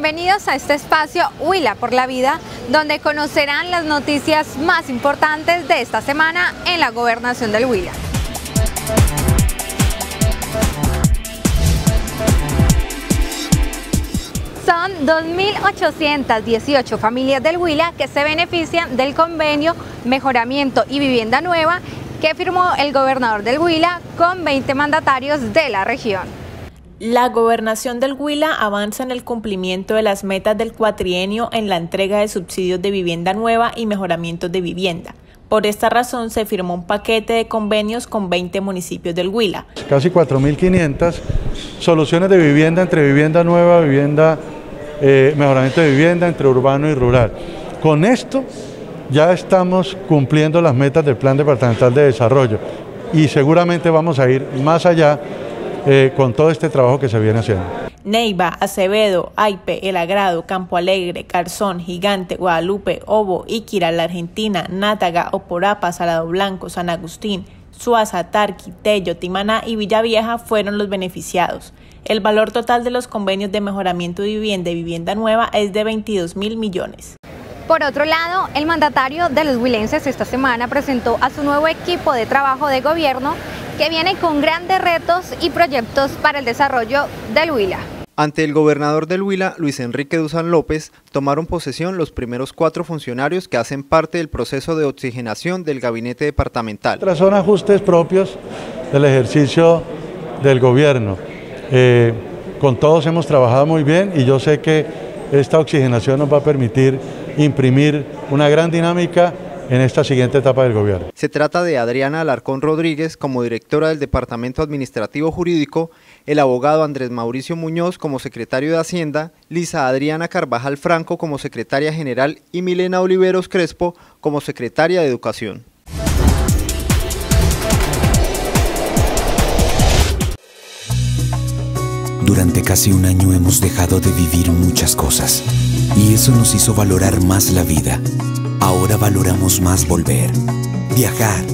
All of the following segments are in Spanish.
Bienvenidos a este espacio Huila por la Vida, donde conocerán las noticias más importantes de esta semana en la gobernación del Huila. Son 2.818 familias del Huila que se benefician del convenio Mejoramiento y Vivienda Nueva que firmó el gobernador del Huila con 20 mandatarios de la región. La gobernación del Huila avanza en el cumplimiento de las metas del cuatrienio en la entrega de subsidios de vivienda nueva y mejoramientos de vivienda. Por esta razón se firmó un paquete de convenios con 20 municipios del Huila. Casi 4.500 soluciones de vivienda entre vivienda nueva, vivienda, eh, mejoramiento de vivienda entre urbano y rural. Con esto ya estamos cumpliendo las metas del Plan Departamental de Desarrollo y seguramente vamos a ir más allá eh, con todo este trabajo que se viene haciendo. Neiva, Acevedo, Aipe, El Agrado, Campo Alegre, Carzón, Gigante, Guadalupe, Obo, Iquira, La Argentina, Nátaga, Oporapa, Salado Blanco, San Agustín, Suaza, Tarqui, Tello, Timaná y Villavieja fueron los beneficiados. El valor total de los convenios de mejoramiento de vivienda y vivienda nueva es de 22 mil millones. Por otro lado, el mandatario de los huilenses esta semana presentó a su nuevo equipo de trabajo de gobierno que viene con grandes retos y proyectos para el desarrollo del Huila. Ante el gobernador del Huila, Luis Enrique Duzán López, tomaron posesión los primeros cuatro funcionarios que hacen parte del proceso de oxigenación del gabinete departamental. Son ajustes propios del ejercicio del gobierno. Eh, con todos hemos trabajado muy bien y yo sé que esta oxigenación nos va a permitir imprimir una gran dinámica en esta siguiente etapa del gobierno. Se trata de Adriana Alarcón Rodríguez como directora del Departamento Administrativo Jurídico, el abogado Andrés Mauricio Muñoz como secretario de Hacienda, Lisa Adriana Carvajal Franco como secretaria general y Milena Oliveros Crespo como secretaria de Educación. Durante casi un año hemos dejado de vivir muchas cosas y eso nos hizo valorar más la vida. Ahora valoramos más volver, viajar,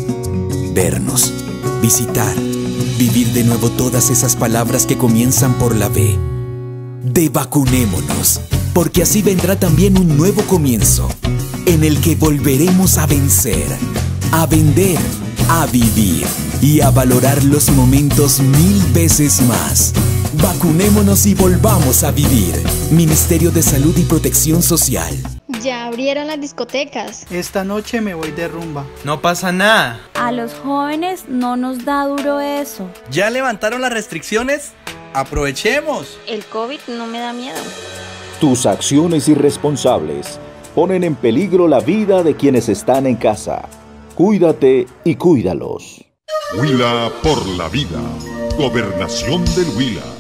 vernos, visitar, vivir de nuevo todas esas palabras que comienzan por la B. De vacunémonos, porque así vendrá también un nuevo comienzo, en el que volveremos a vencer, a vender, a vivir y a valorar los momentos mil veces más. Vacunémonos y volvamos a vivir. Ministerio de Salud y Protección Social. Ya abrieron las discotecas. Esta noche me voy de rumba. No pasa nada. A los jóvenes no nos da duro eso. ¿Ya levantaron las restricciones? Aprovechemos. El COVID no me da miedo. Tus acciones irresponsables ponen en peligro la vida de quienes están en casa. Cuídate y cuídalos. Huila por la vida. Gobernación del Huila.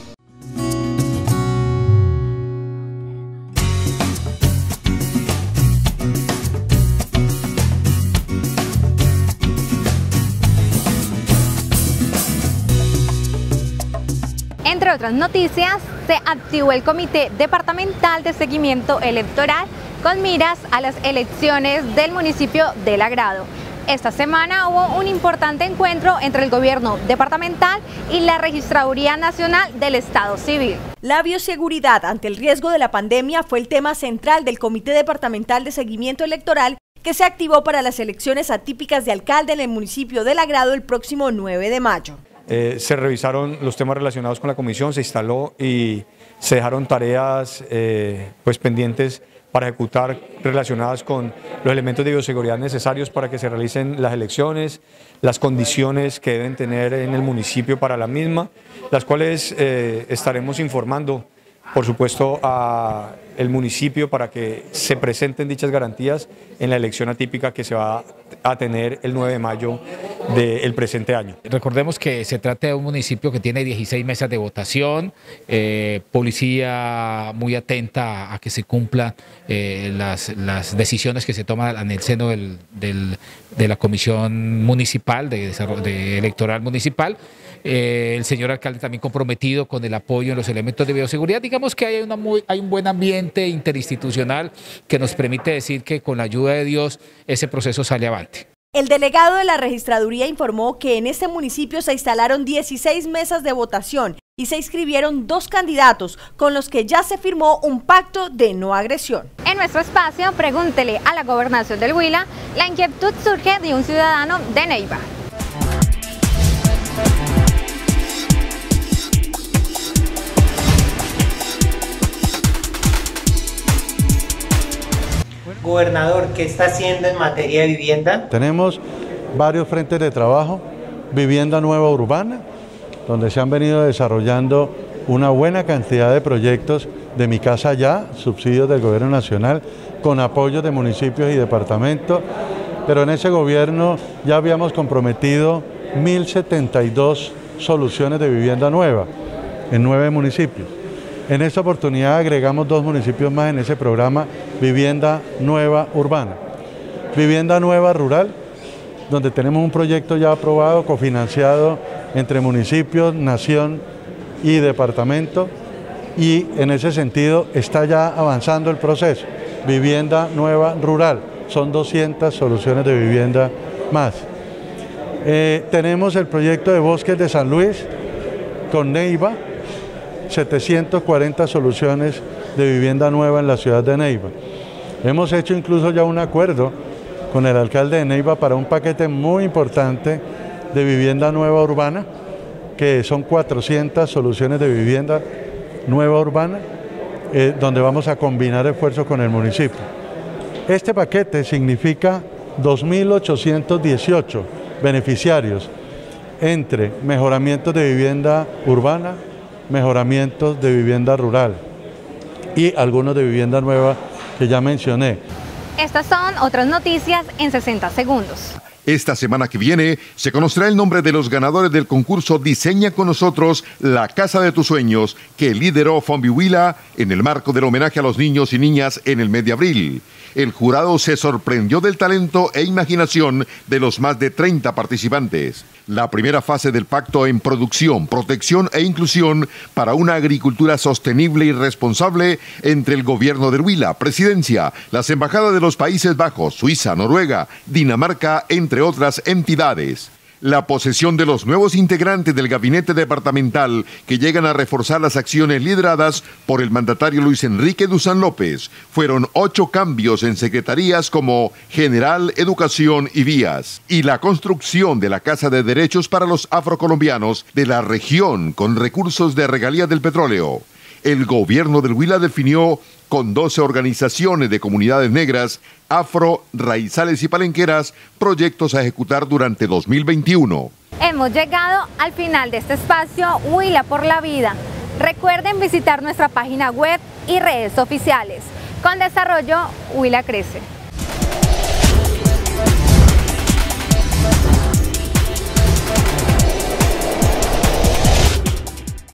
Noticias, se activó el Comité Departamental de Seguimiento Electoral con miras a las elecciones del municipio del Agrado. Esta semana hubo un importante encuentro entre el gobierno departamental y la Registraduría Nacional del Estado Civil. La bioseguridad ante el riesgo de la pandemia fue el tema central del Comité Departamental de Seguimiento Electoral que se activó para las elecciones atípicas de alcalde en el municipio del Agrado el próximo 9 de mayo. Eh, se revisaron los temas relacionados con la comisión, se instaló y se dejaron tareas eh, pues pendientes para ejecutar relacionadas con los elementos de bioseguridad necesarios para que se realicen las elecciones, las condiciones que deben tener en el municipio para la misma, las cuales eh, estaremos informando, por supuesto, a el municipio para que se presenten dichas garantías en la elección atípica que se va a tener el 9 de mayo del presente año. Recordemos que se trata de un municipio que tiene 16 mesas de votación, eh, policía muy atenta a que se cumplan eh, las, decisiones que se toman en el seno de la Comisión Municipal, de, de Electoral Municipal. Eh, el señor alcalde también comprometido con el apoyo en los elementos de bioseguridad. Digamos que hay, una muy, hay un buen ambiente interinstitucional que nos permite decir que con la ayuda de Dios ese proceso sale avante. El delegado de la registraduría informó que en este municipio se instalaron 16 mesas de votación y se inscribieron dos candidatos con los que ya se firmó un pacto de no agresión. En nuestro espacio, pregúntele a la gobernación del Huila, la inquietud surge de un ciudadano de Neiva. Gobernador, ¿qué está haciendo en materia de vivienda? Tenemos varios frentes de trabajo, vivienda nueva urbana, donde se han venido desarrollando una buena cantidad de proyectos de Mi Casa Ya, subsidios del Gobierno Nacional, con apoyo de municipios y departamentos, pero en ese gobierno ya habíamos comprometido 1.072 soluciones de vivienda nueva en nueve municipios. En esta oportunidad agregamos dos municipios más en ese programa Vivienda Nueva Urbana. Vivienda Nueva Rural, donde tenemos un proyecto ya aprobado, cofinanciado entre municipios, nación y departamento, y en ese sentido está ya avanzando el proceso. Vivienda Nueva Rural, son 200 soluciones de vivienda más. Eh, tenemos el proyecto de Bosques de San Luis con Neiva, 740 soluciones de vivienda nueva en la ciudad de Neiva. Hemos hecho incluso ya un acuerdo con el alcalde de Neiva para un paquete muy importante de vivienda nueva urbana, que son 400 soluciones de vivienda nueva urbana, eh, donde vamos a combinar esfuerzos con el municipio. Este paquete significa 2.818 beneficiarios entre mejoramientos de vivienda urbana, mejoramientos de vivienda rural y algunos de vivienda nueva que ya mencioné. Estas son otras noticias en 60 segundos. Esta semana que viene se conocerá el nombre de los ganadores del concurso Diseña con nosotros la casa de tus sueños que lideró Huila en el marco del homenaje a los niños y niñas en el mes de abril. El jurado se sorprendió del talento e imaginación de los más de 30 participantes. La primera fase del pacto en producción, protección e inclusión para una agricultura sostenible y responsable entre el gobierno de Huila, presidencia, las embajadas de los Países Bajos, Suiza, Noruega, Dinamarca, entre otras entidades la posesión de los nuevos integrantes del gabinete departamental que llegan a reforzar las acciones lideradas por el mandatario Luis Enrique Duzán López. Fueron ocho cambios en secretarías como General, Educación y Vías, y la construcción de la Casa de Derechos para los Afrocolombianos de la región con recursos de regalía del petróleo el gobierno del Huila definió con 12 organizaciones de comunidades negras, afro, raizales y palenqueras proyectos a ejecutar durante 2021. Hemos llegado al final de este espacio Huila por la Vida. Recuerden visitar nuestra página web y redes oficiales. Con desarrollo, Huila Crece.